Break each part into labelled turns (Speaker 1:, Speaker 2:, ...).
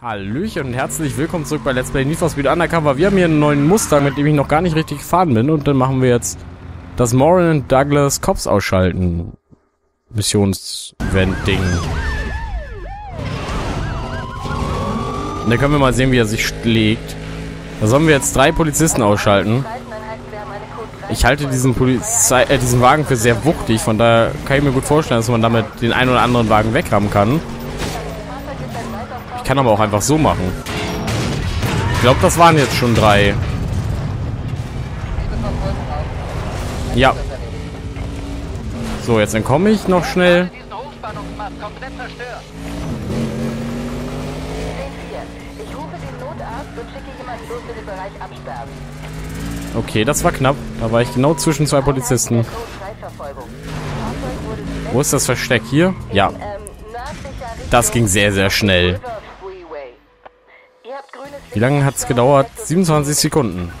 Speaker 1: Hallöchen und herzlich willkommen zurück bei Let's Play Need for Speed Undercover. Wir haben hier einen neuen Muster, mit dem ich noch gar nicht richtig gefahren bin. Und dann machen wir jetzt das Moran Douglas Cops ausschalten. Missions-Event-Ding. Und dann können wir mal sehen, wie er sich schlägt. Da sollen wir jetzt drei Polizisten ausschalten. Ich halte diesen, Polizei äh, diesen Wagen für sehr wuchtig, von daher kann ich mir gut vorstellen, dass man damit den einen oder anderen Wagen wegrammen kann kann aber auch einfach so machen. Ich glaube, das waren jetzt schon drei. Ja. So, jetzt entkomme ich noch schnell. Okay, das war knapp. Da war ich genau zwischen zwei Polizisten. Wo ist das Versteck? Hier? Ja. Das ging sehr, sehr schnell. Wie lange hat es gedauert? 27 Sekunden.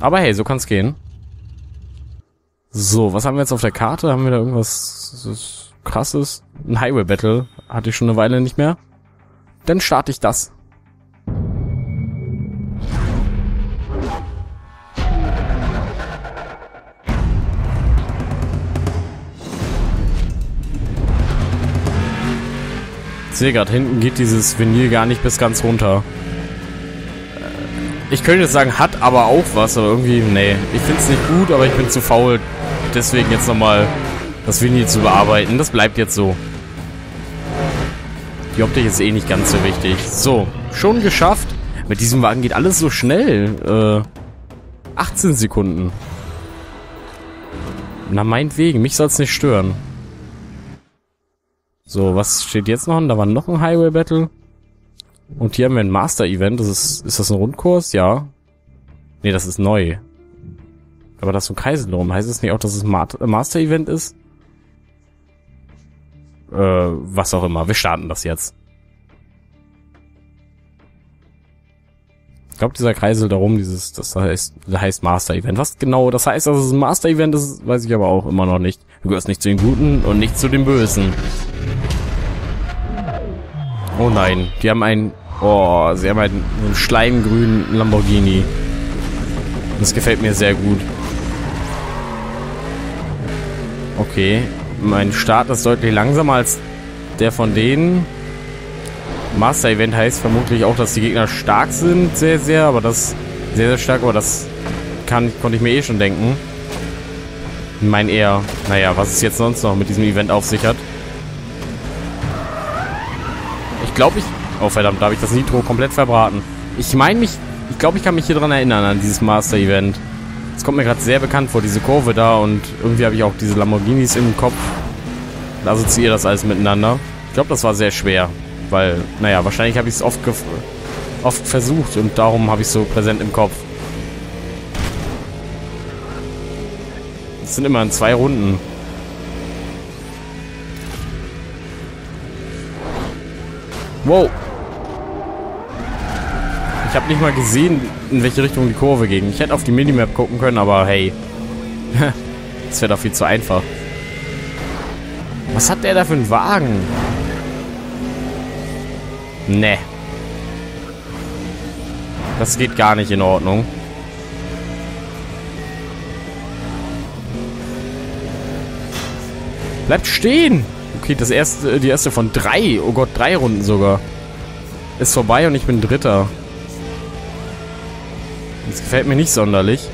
Speaker 1: Aber hey, so kann es gehen. So, was haben wir jetzt auf der Karte? Haben wir da irgendwas krasses? Ein Highway Battle. Hatte ich schon eine Weile nicht mehr. Dann starte ich das. Sehe gerade, hinten geht dieses Vinyl gar nicht bis ganz runter. Äh, ich könnte jetzt sagen, hat aber auch was, aber irgendwie, nee. Ich finde es nicht gut, aber ich bin zu faul, deswegen jetzt nochmal das Vinyl zu bearbeiten. Das bleibt jetzt so. Die Optik ist eh nicht ganz so wichtig. So, schon geschafft. Mit diesem Wagen geht alles so schnell. Äh, 18 Sekunden. Na, meinetwegen, mich soll es nicht stören. So, was steht jetzt noch? Da war noch ein Highway Battle. Und hier haben wir ein Master Event. Das ist, ist das ein Rundkurs? Ja. Nee, das ist neu. Aber das ist so ein Kreiselum. Heißt es nicht auch, dass es ein Master Event ist? Äh, was auch immer. Wir starten das jetzt. Ich glaube, dieser Kreisel darum, dieses, das heißt, das heißt Master Event. Was genau das heißt, dass es ein Master Event ist, weiß ich aber auch immer noch nicht. Du gehörst nicht zu den Guten und nicht zu den Bösen. Oh nein, die haben einen... Oh, sie haben einen, einen schleimgrünen Lamborghini. Das gefällt mir sehr gut. Okay, mein Start ist deutlich langsamer als der von denen. Master Event heißt vermutlich auch, dass die Gegner stark sind, sehr, sehr, aber das sehr, sehr stark, aber das kann, konnte ich mir eh schon denken. Ich meine eher, naja, was es jetzt sonst noch mit diesem Event auf sich hat. Glaube ich... Oh, verdammt, da habe ich das Nitro komplett verbraten. Ich meine mich... Ich glaube, ich kann mich hier dran erinnern, an dieses Master-Event. Es kommt mir gerade sehr bekannt vor, diese Kurve da. Und irgendwie habe ich auch diese Lamborghinis im Kopf. Und assoziiere das alles miteinander. Ich glaube, das war sehr schwer. Weil, naja, wahrscheinlich habe ich es oft, oft versucht. Und darum habe ich es so präsent im Kopf. Das sind immer in zwei Runden. Wow. Ich habe nicht mal gesehen, in welche Richtung die Kurve ging. Ich hätte auf die Minimap gucken können, aber hey. das wäre doch viel zu einfach. Was hat der da für einen Wagen? Ne. Das geht gar nicht in Ordnung. Bleibt stehen! Okay, das erste, die erste von drei. Oh Gott, drei Runden sogar. Ist vorbei und ich bin Dritter. Das gefällt mir nicht sonderlich.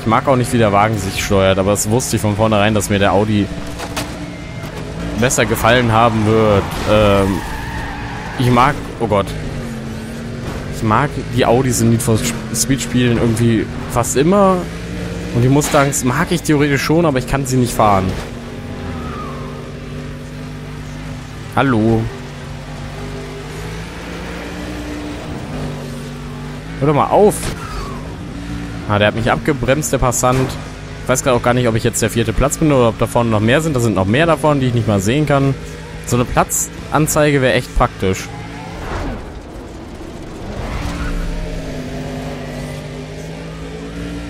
Speaker 1: Ich mag auch nicht, wie der Wagen sich steuert, aber das wusste ich von vornherein, dass mir der Audi besser gefallen haben wird. Ähm, ich mag, oh Gott. Ich mag die Audis in Need for Speed Spielen irgendwie fast immer. Und die Mustangs mag ich theoretisch schon, aber ich kann sie nicht fahren. Hallo. Hör doch mal auf. Ah, der hat mich abgebremst, der Passant. Ich weiß gerade auch gar nicht, ob ich jetzt der vierte Platz bin oder ob da vorne noch mehr sind. Da sind noch mehr davon, die ich nicht mal sehen kann. So eine Platzanzeige wäre echt praktisch.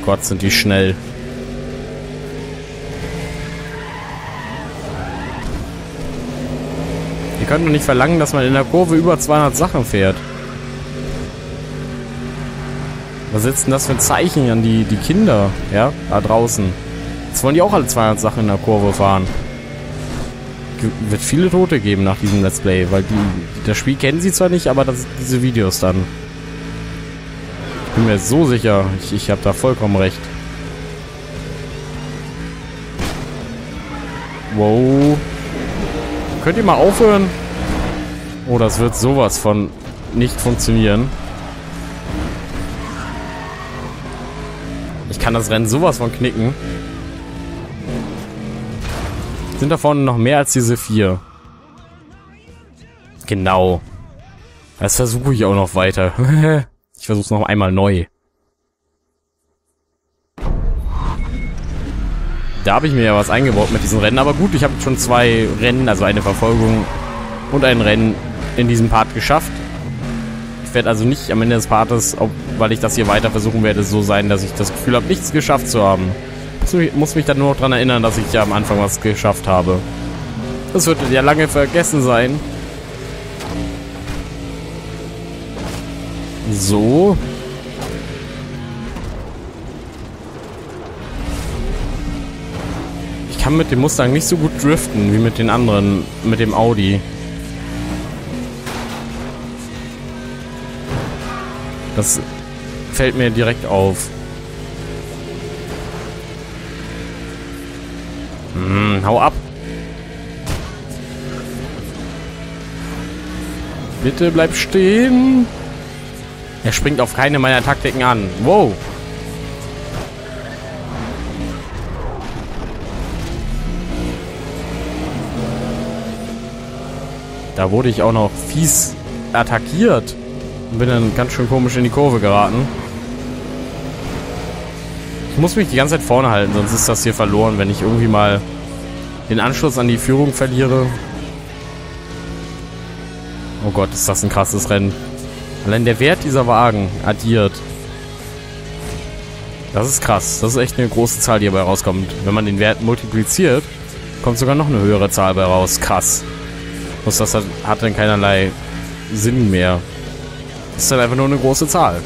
Speaker 1: Gott, sind die schnell. Ihr könnt doch nicht verlangen, dass man in der Kurve über 200 Sachen fährt. Was setzt denn das für ein Zeichen an die, die Kinder, ja, da draußen? Jetzt wollen die auch alle 200 Sachen in der Kurve fahren. G wird viele Tote geben nach diesem Let's Play, weil die, das Spiel kennen sie zwar nicht, aber das, diese Videos dann. Bin mir so sicher, ich, ich habe da vollkommen recht. Wow. Könnt ihr mal aufhören? Oh, das wird sowas von nicht funktionieren. Ich kann das Rennen sowas von knicken. Sind da vorne noch mehr als diese vier? Genau. Das versuche ich auch noch weiter. ich versuche es noch einmal neu. Da habe ich mir ja was eingebaut mit diesen Rennen. Aber gut, ich habe schon zwei Rennen, also eine Verfolgung und ein Rennen in diesem Part geschafft. Ich werde also nicht am Ende des Partes, ob, weil ich das hier weiter versuchen werde, so sein, dass ich das Gefühl habe, nichts geschafft zu haben. Ich muss mich dann nur noch daran erinnern, dass ich ja am Anfang was geschafft habe. Das wird ja lange vergessen sein. So. kann mit dem Mustang nicht so gut driften wie mit den anderen, mit dem Audi. Das fällt mir direkt auf. Hm, hau ab. Bitte bleib stehen. Er springt auf keine meiner Taktiken an. Wow. Da wurde ich auch noch fies attackiert. Und bin dann ganz schön komisch in die Kurve geraten. Ich muss mich die ganze Zeit vorne halten, sonst ist das hier verloren, wenn ich irgendwie mal den Anschluss an die Führung verliere. Oh Gott, ist das ein krasses Rennen. Allein der Wert dieser Wagen addiert. Das ist krass. Das ist echt eine große Zahl, die dabei rauskommt. Wenn man den Wert multipliziert, kommt sogar noch eine höhere Zahl bei raus. Krass. Bloß das hat, hat dann keinerlei Sinn mehr. Das ist dann einfach nur eine große Zahl.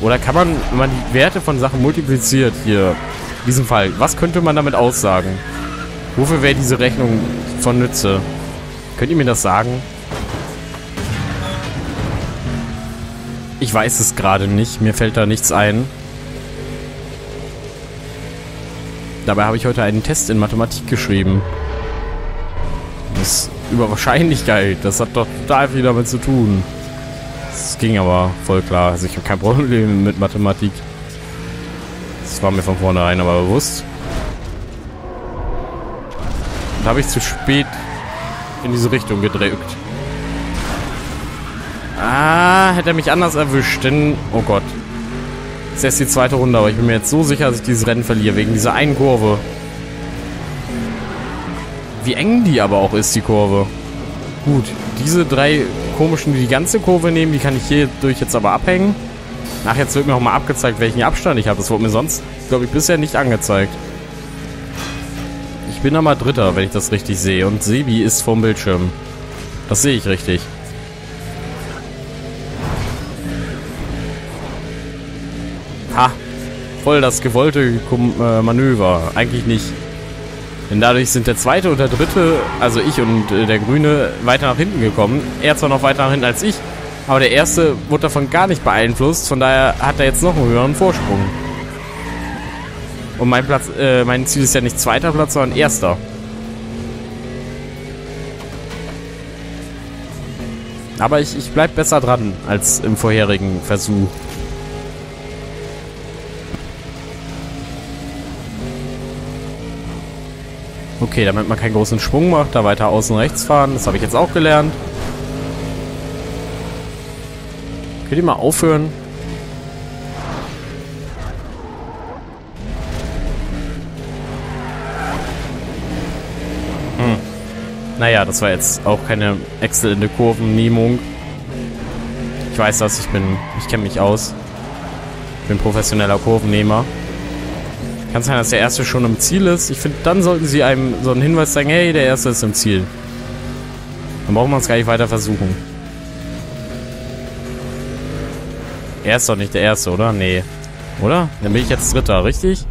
Speaker 1: Oder kann man, wenn man die Werte von Sachen multipliziert, hier, in diesem Fall, was könnte man damit aussagen? Wofür wäre diese Rechnung von Nütze? Könnt ihr mir das sagen? Ich weiß es gerade nicht. Mir fällt da nichts ein. Dabei habe ich heute einen Test in Mathematik geschrieben. Das über Wahrscheinlichkeit. Das hat doch total viel damit zu tun. Das ging aber voll klar. Also ich habe kein Problem mit Mathematik. Das war mir von vornherein aber bewusst. Da habe ich zu spät in diese Richtung gedrückt. Ah, hätte er mich anders erwischt, denn... Oh Gott. Das ist erst die zweite Runde, aber ich bin mir jetzt so sicher, dass ich dieses Rennen verliere, wegen dieser einen Kurve. Wie eng die aber auch ist, die Kurve. Gut, diese drei komischen, die die ganze Kurve nehmen, die kann ich hier durch jetzt aber abhängen. Ach, jetzt wird mir auch mal abgezeigt, welchen Abstand ich habe. Das wurde mir sonst, glaube ich, bisher nicht angezeigt. Ich bin aber Dritter, wenn ich das richtig sehe. Und Sebi ist vom Bildschirm. Das sehe ich richtig. Ha! Voll das gewollte äh, Manöver. Eigentlich nicht. Denn dadurch sind der zweite und der dritte, also ich und äh, der Grüne, weiter nach hinten gekommen. Er zwar noch weiter nach hinten als ich, aber der erste wurde davon gar nicht beeinflusst. Von daher hat er jetzt noch einen höheren Vorsprung. Und mein Platz, äh, mein Ziel ist ja nicht zweiter Platz, sondern erster. Aber ich, ich bleib besser dran als im vorherigen Versuch. Okay, damit man keinen großen Schwung macht, da weiter außen rechts fahren. Das habe ich jetzt auch gelernt. Könnt ihr mal aufhören? Hm. Naja, das war jetzt auch keine exzellente Kurvennehmung. Ich weiß das, ich bin, ich kenne mich aus. Ich bin professioneller Kurvennehmer. Kann sein, dass der Erste schon im Ziel ist. Ich finde, dann sollten sie einem so einen Hinweis sagen, hey, der Erste ist im Ziel. Dann brauchen wir es gar nicht weiter versuchen. Er ist doch nicht der Erste, oder? Nee. Oder? Dann bin ich jetzt Dritter, richtig?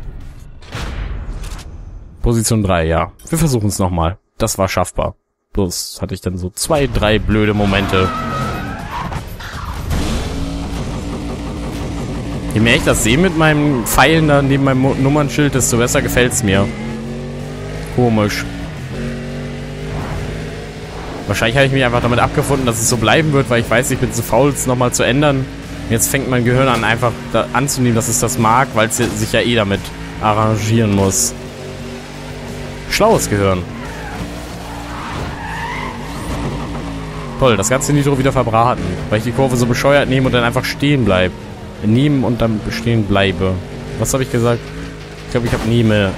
Speaker 1: Position 3, ja. Wir versuchen es nochmal. Das war schaffbar. Bloß hatte ich dann so zwei, drei blöde Momente. Je mehr ich das sehe mit meinem Pfeilen da neben meinem Nummernschild, desto besser gefällt es mir. Komisch. Wahrscheinlich habe ich mich einfach damit abgefunden, dass es so bleiben wird, weil ich weiß, ich bin zu faul, es nochmal zu ändern. Jetzt fängt mein Gehirn an, einfach anzunehmen, dass es das mag, weil es sich ja eh damit arrangieren muss. Schlaues Gehirn. Toll, das ganze Nitro wieder verbraten, weil ich die Kurve so bescheuert nehme und dann einfach stehen bleibe. Nehmen und dann stehen bleibe. Was habe ich gesagt? Ich glaube, ich habe Nieme,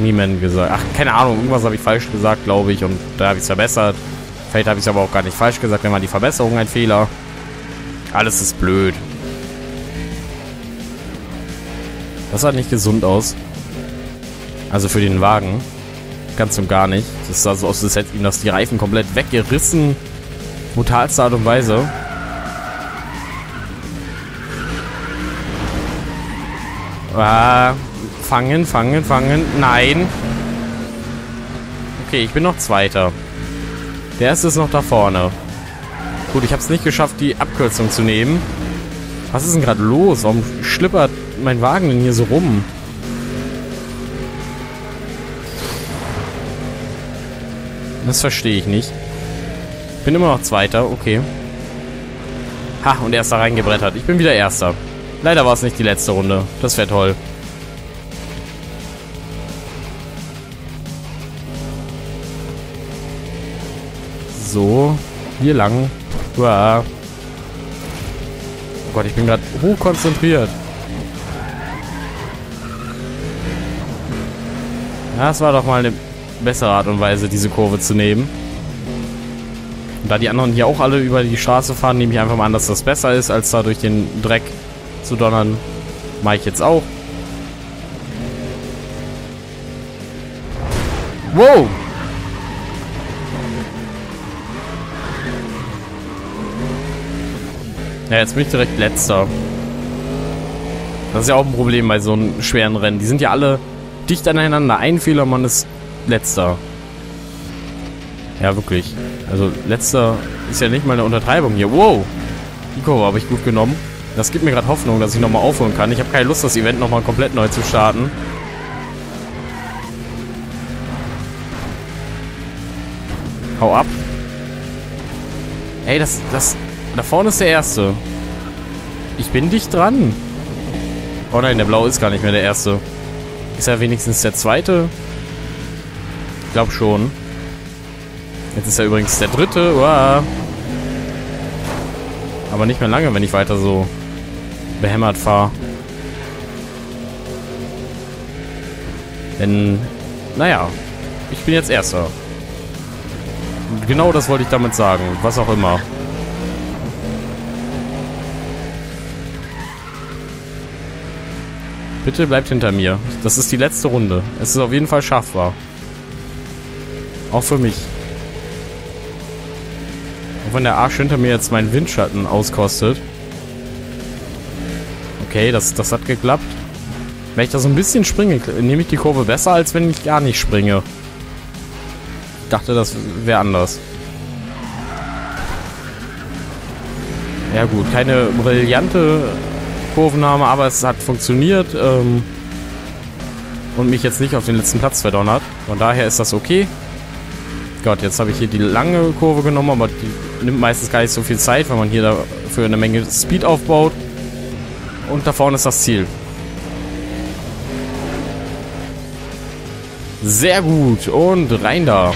Speaker 1: Niemen gesagt. Ach, keine Ahnung, irgendwas habe ich falsch gesagt, glaube ich, und da habe ich es verbessert. Vielleicht habe ich es aber auch gar nicht falsch gesagt, dann war die Verbesserung ein Fehler. Alles ist blöd. Das sah nicht gesund aus. Also für den Wagen. Ganz und gar nicht. Das sah so aus, als hätte ihm das die Reifen komplett weggerissen. Brutalste Art und Weise. Ah, fangen, fangen, fangen. Nein. Okay, ich bin noch Zweiter. Der erste ist noch da vorne. Gut, ich habe es nicht geschafft, die Abkürzung zu nehmen. Was ist denn gerade los? Warum schlippert mein Wagen denn hier so rum? Das verstehe ich nicht. Bin immer noch Zweiter, okay. Ha, und er ist da reingebrettert. Ich bin wieder Erster. Leider war es nicht die letzte Runde. Das wäre toll. So, hier lang. Uah. Oh Gott, ich bin gerade hochkonzentriert. Das war doch mal eine bessere Art und Weise, diese Kurve zu nehmen. Und da die anderen hier auch alle über die Straße fahren, nehme ich einfach mal an, dass das besser ist, als da durch den Dreck zu donnern. Mache ich jetzt auch. Wow! Ja, jetzt bin ich direkt letzter. Das ist ja auch ein Problem bei so einem schweren Rennen. Die sind ja alle dicht aneinander. Ein Fehler, man ist letzter. Ja, wirklich. Also letzter ist ja nicht mal eine Untertreibung hier. Wow! Die Kurve habe ich gut genommen. Das gibt mir gerade Hoffnung, dass ich nochmal aufholen kann. Ich habe keine Lust, das Event nochmal komplett neu zu starten. Hau ab. Ey, das, das, da vorne ist der Erste. Ich bin dicht dran. Oh nein, der Blau ist gar nicht mehr der Erste. Ist er wenigstens der Zweite? Ich glaube schon. Jetzt ist er übrigens der Dritte. Uah. Aber nicht mehr lange, wenn ich weiter so behämmert fahre. Denn, naja, ich bin jetzt Erster. Und genau das wollte ich damit sagen. Was auch immer. Bitte bleibt hinter mir. Das ist die letzte Runde. Es ist auf jeden Fall schaffbar. Auch für mich. Auch wenn der Arsch hinter mir jetzt meinen Windschatten auskostet. Okay, das, das hat geklappt. Wenn ich da so ein bisschen springe, nehme ich die Kurve besser, als wenn ich gar nicht springe. Ich dachte, das wäre anders. Ja gut, keine brillante Kurvennahme, aber es hat funktioniert ähm, und mich jetzt nicht auf den letzten Platz verdonnert. Von daher ist das okay. Gott, jetzt habe ich hier die lange Kurve genommen, aber die nimmt meistens gar nicht so viel Zeit, weil man hier dafür eine Menge Speed aufbaut. Und da vorne ist das Ziel. Sehr gut. Und rein da.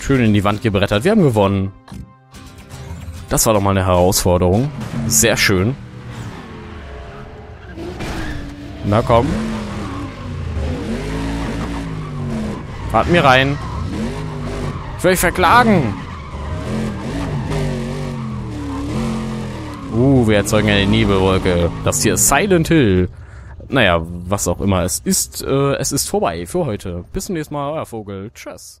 Speaker 1: Schön in die Wand gebrettert. Wir haben gewonnen. Das war doch mal eine Herausforderung. Sehr schön. Na komm. Fahrt mir rein. Ich will euch verklagen. Uh, wir erzeugen eine Nebelwolke. Das hier ist Silent Hill. Naja, was auch immer es ist. Äh, es ist vorbei für heute. Bis zum nächsten Mal, euer Vogel. Tschüss.